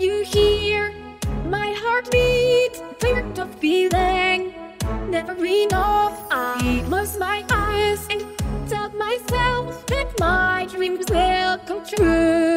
You hear my heartbeat? Weird of feeling, never enough. I close my eyes and tell myself that my dreams will come true.